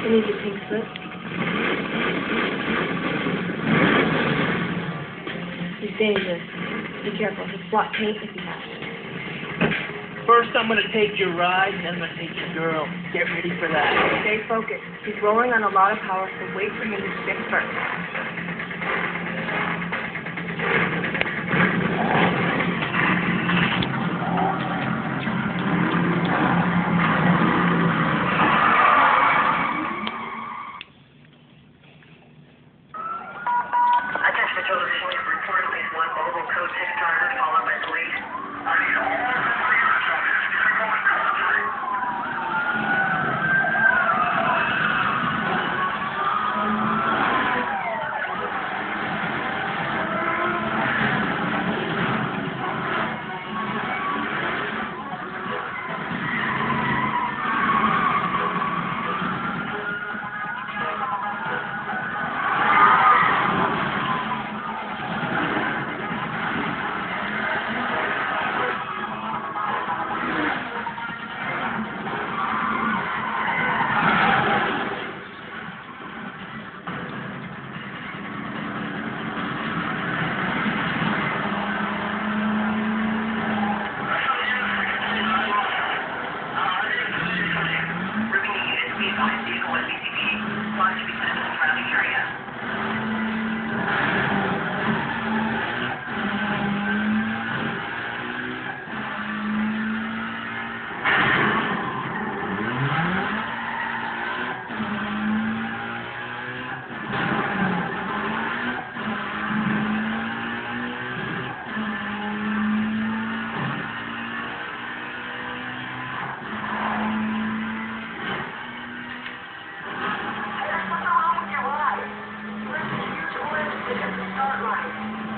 I need your pink slip. He's dangerous. Be careful. He'll spot paint if he has to. First, I'm gonna take your ride, and then I'm gonna take your girl. Get ready for that. Stay focused. He's rolling on a lot of power, so wait for him to stick first. Oh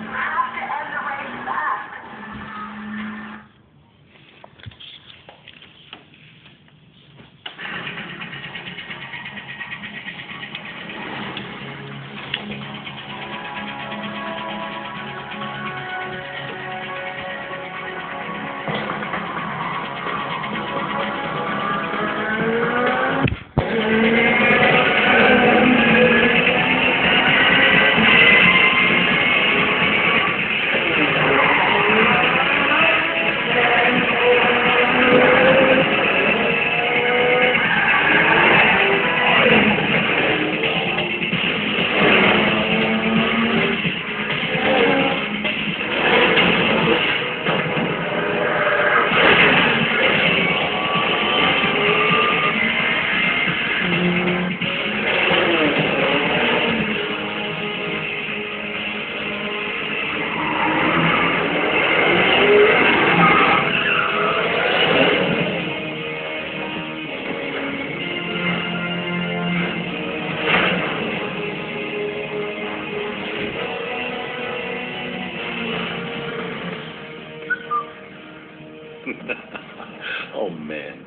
man,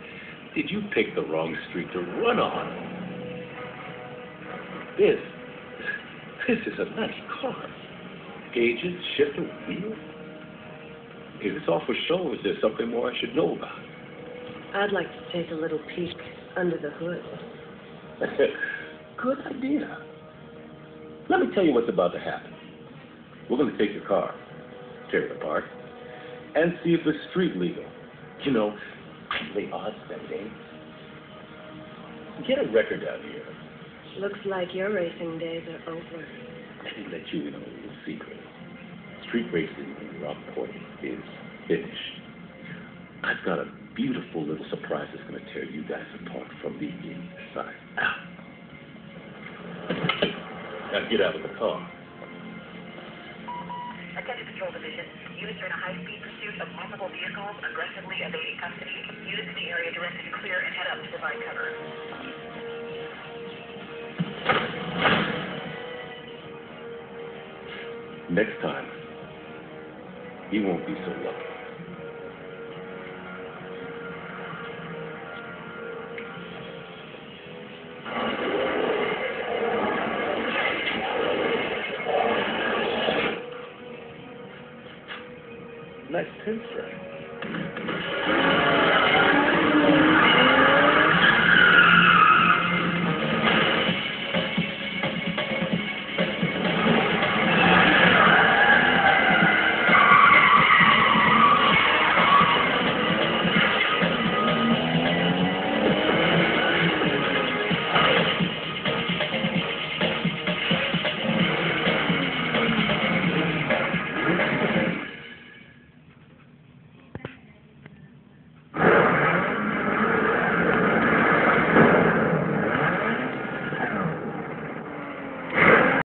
did you pick the wrong street to run on? This, this is a nice car. Gauges, shifter, wheels. Is this all for show, or is there something more I should know about? I'd like to take a little peek under the hood. Good idea. Let me tell you what's about to happen. We're going to take your car, tear it apart, and see if it's street legal. You know, the odds that day. Get a record out here. Looks like your racing days are over. Let me let you in on a little secret. Street racing in Rockport is finished. I've got a beautiful little surprise that's going to tear you guys apart from the inside out. Now get out of the car. Attention Patrol Division. Are in a high-speed pursuit of multiple vehicles, aggressively evading custody. Units in the area directed to clear and head up to provide cover. Next time, he won't be so lucky. nice pinstripe.